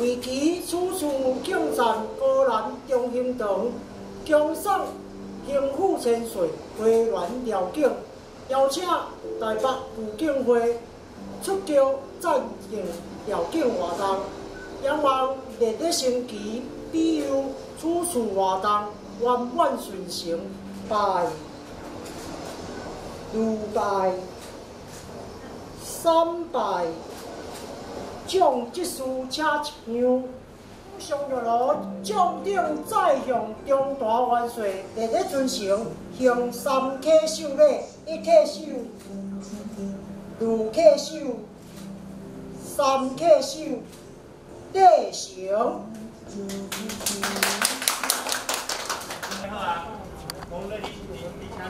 为其处处敬赞高兰中兴堂，奖赏幸福千岁，回銮辽景，邀请台北古建会出招赞应辽景活动，仰望立德升旗，庇佑此次活动圆满顺成，拜如拜。三拜，将这事请一样，上着路将顶再向中大元帅立咧尊成，行三客手礼，一客手，二客手，三客手，礼成。好啊，我们的李李李强，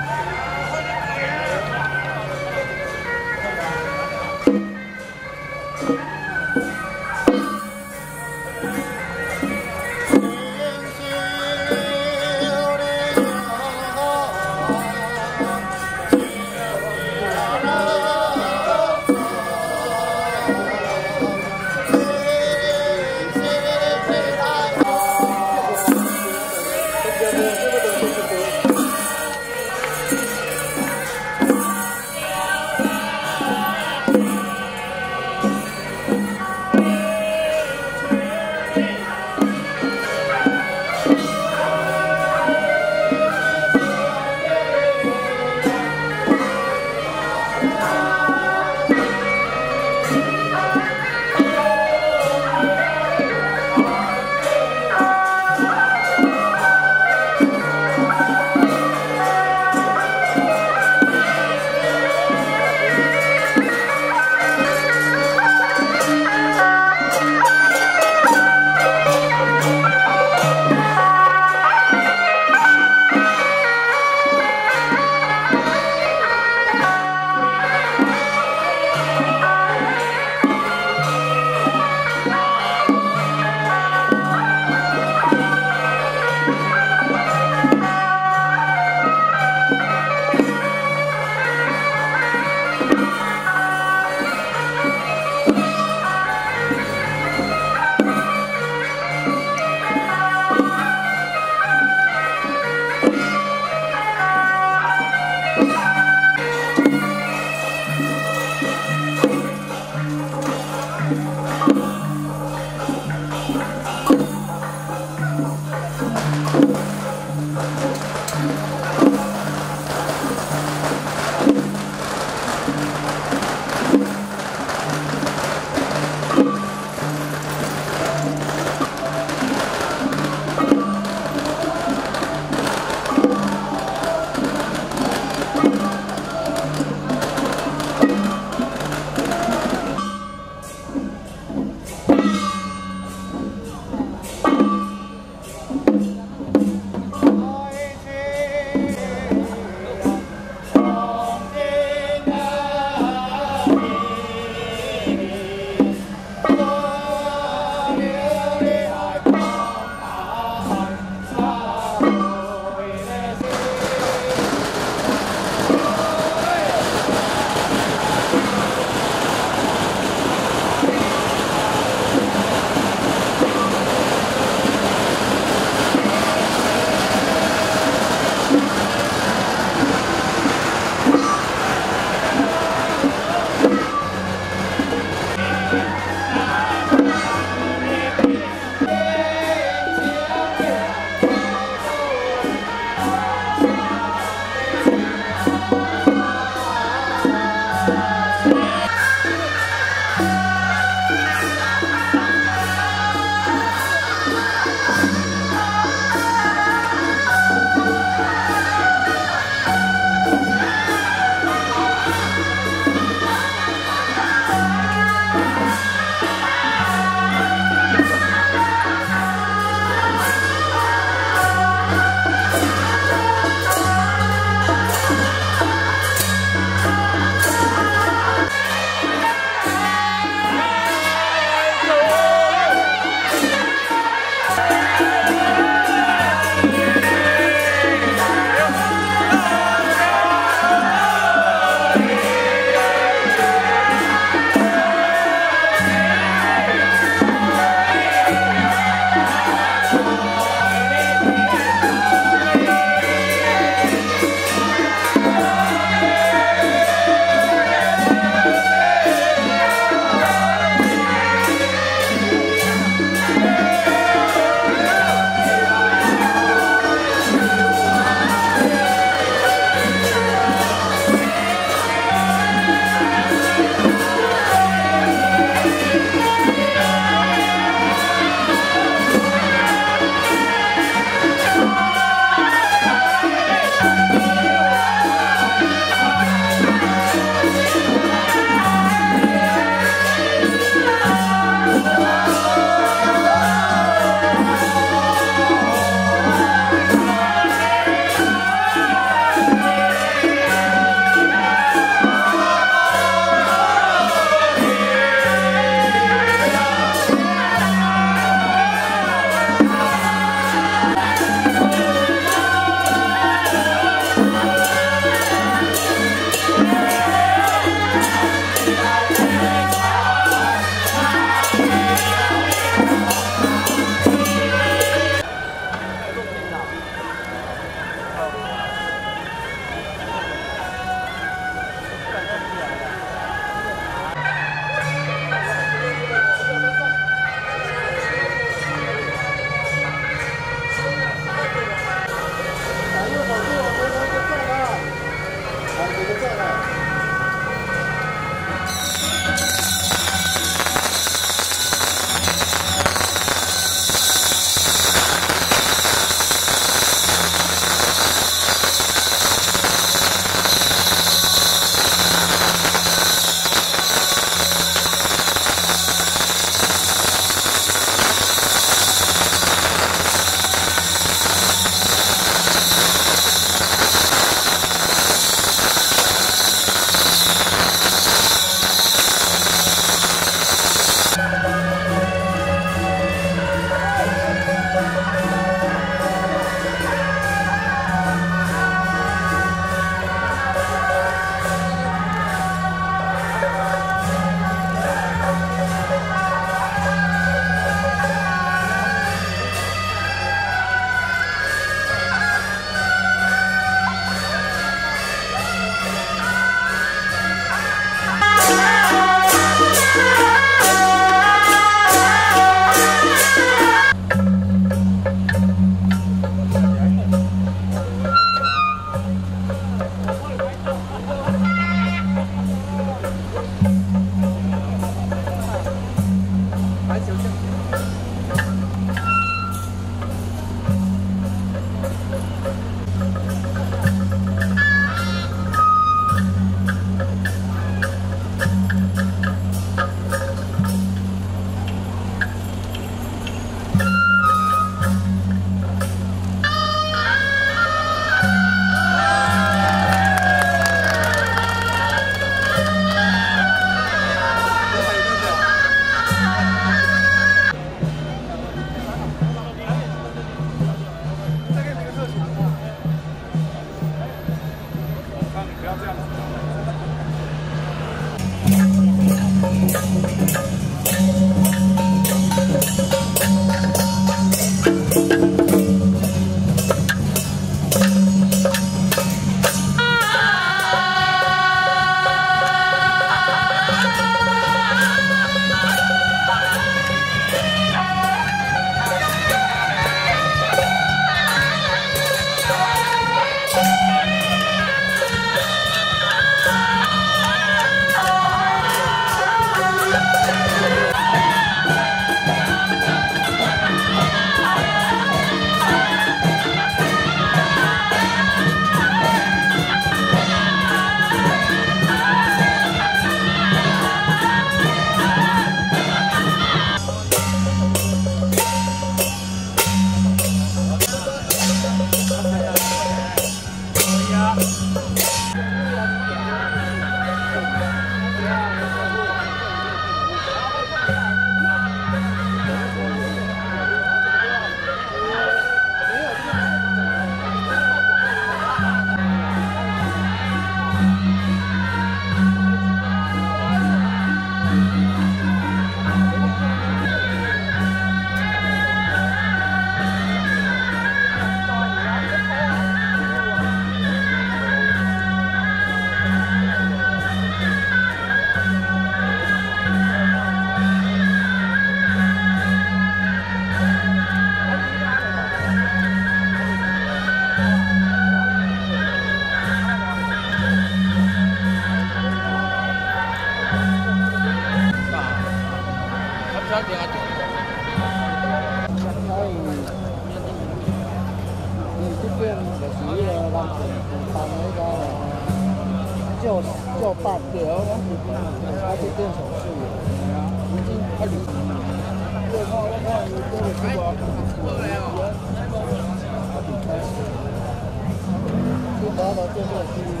这个